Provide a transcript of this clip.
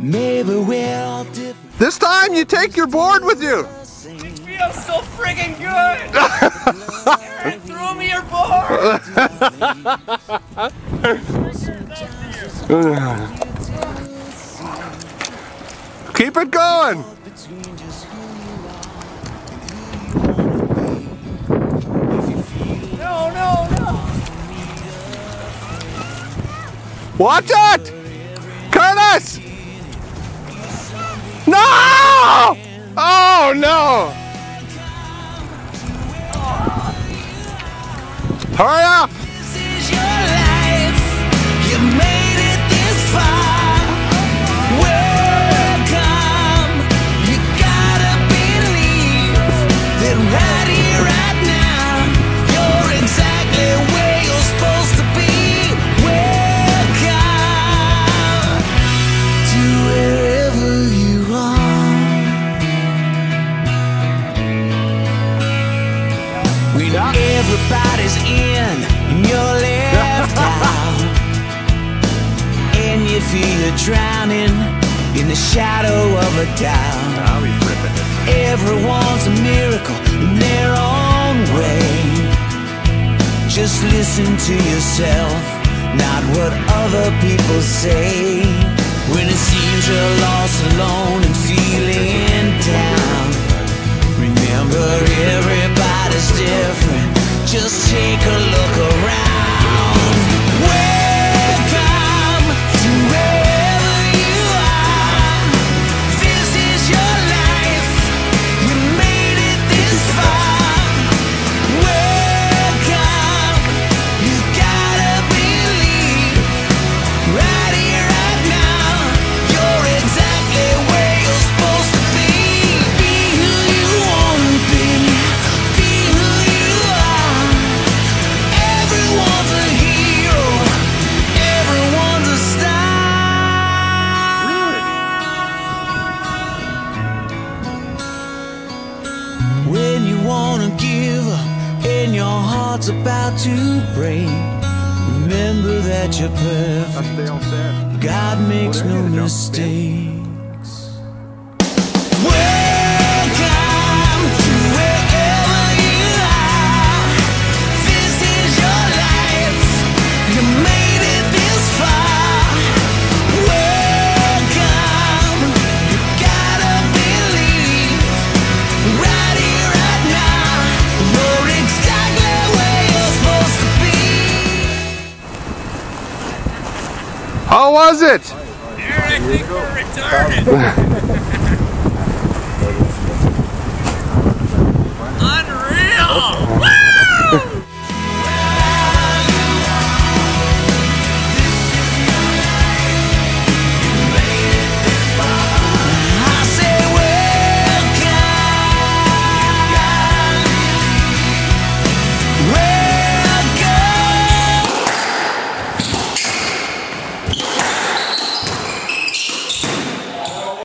baby, we're all different. This time you take your board with you. It feels so friggin' good! Aaron, throw me your board! Keep it going. Between just who you are and who you wanna be. If you feel No, no, no! Watch it! Curtis! No! Oh no! Hurry up! Everybody's in and you're left out, and you feel you're drowning in the shadow of a doubt. Now he's ripping it. Everyone's a miracle in their own way. Just listen to yourself, not what other people say. When it seems you're lost, alone, and feeling Wanna give up and your heart's about to break, remember that you're perfect. They all said. God makes no they're How was it? Aaron, I think we're retarded!